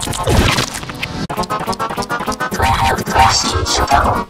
To have prestige power.